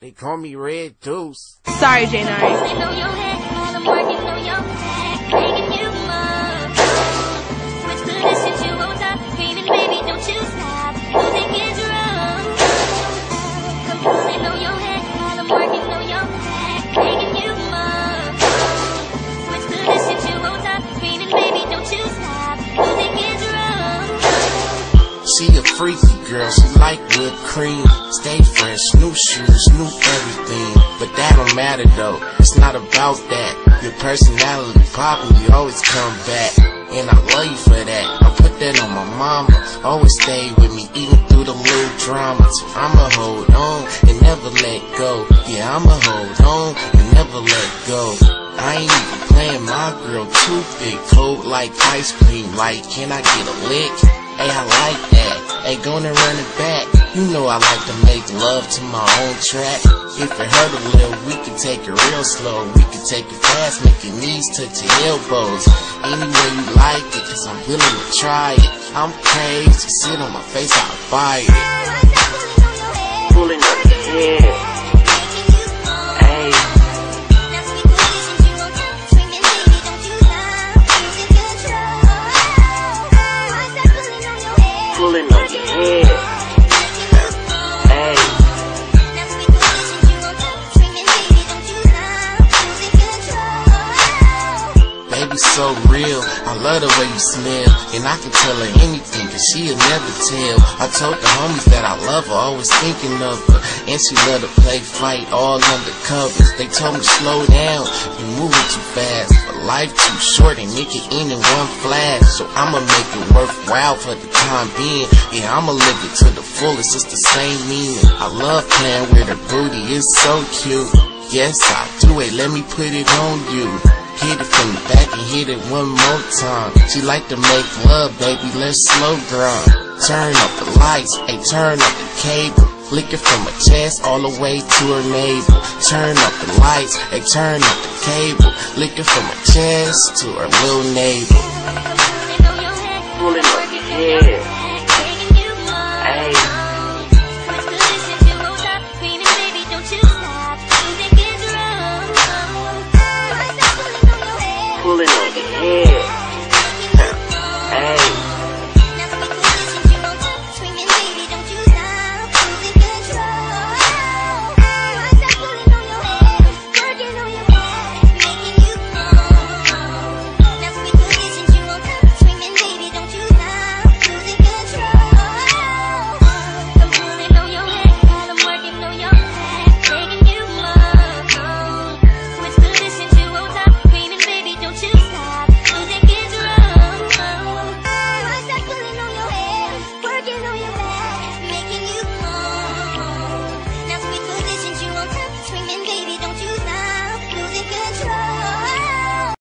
They call me Red Deuce. Sorry, J Nine. She a freaky girl, she like whipped cream. Stay fresh, new shoes, new everything. But that don't matter though, it's not about that. Your personality poppin', you always come back. And I love you for that. I put that on my mama. Always stay with me, even through the little dramas. I'ma hold on and never let go. Yeah, I'ma hold on and never let go. I ain't even playing my girl too thick, cold like ice cream. Like, can I get a lick? Hey, I like that. Hey, gonna run it back. You know I like to make love to my own track. If it hurt a little, we can take it real slow. We can take it fast, make your knees touch your elbows. Any way you like it, cause I'm willing to try it. I'm crazy, sit on my face, I'll buy it. Pulling up your so real. I love the way you smell. And I can tell her anything, cause she'll never tell. I told the homies that I love her, always thinking of her. And she love to play fight all under covers. They told me slow down, you moving too fast. But life too short and make it can end in one flash. So I'ma make it worthwhile for the time being. Yeah, I'ma live it to the fullest, it's the same meaning. I love playing with her booty, it's so cute. Yes, I do it, let me put it on you. Hit it from the hit it one more time. She like to make love, baby, let's slow grind. Turn up the lights, hey, turn up the cable. Lick it from her chest all the way to her navel. Turn up the lights, hey, turn up the cable. Lick it from her chest to her little navel.